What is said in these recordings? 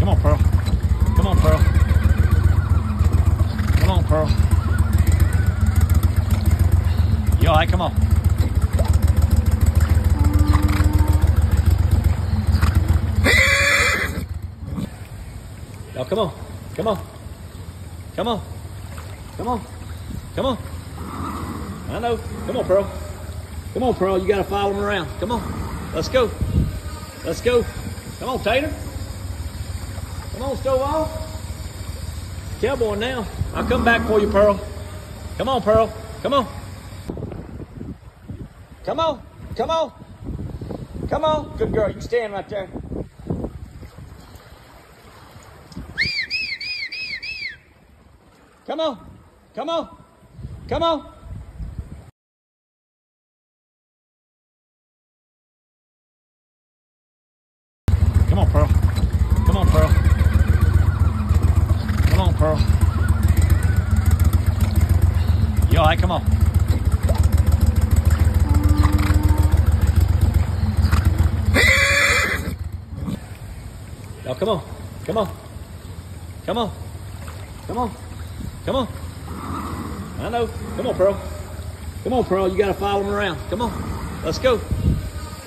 Come on, Pearl. Come on, Pearl. Come on, Pearl. You all right? Come on. Now, come on. Come on. Come on. Come on. Come on. I know. Come on, Pearl. Come on, Pearl. You got to follow him around. Come on. Let's go. Let's go. Come on, Tater. Come on, Stovall. Cowboy now. I'll come back for you, Pearl. Come on, Pearl. Come on. Come on. Come on. Come on. Good girl. You stand right there. Come on. Come on. Come on. Come on, Pearl. Come on, Pearl. Come on, Pearl. You all right? Come on. Now, come on. Come on. Come on. Come on. Come on. I know. Come on, Pearl. Come on, Pearl. You got to follow him around. Come on. Let's go.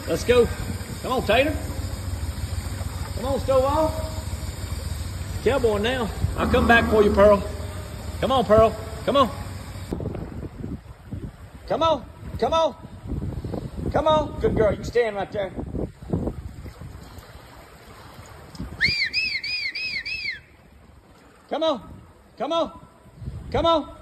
Let's go. Come on, Tater. Come on, Stovall. Cowboy now. I'll come back for you, Pearl. Come on, Pearl. Come on. Come on. Come on. Come on. Good girl. You stand right there. Come on. Come on. Come on.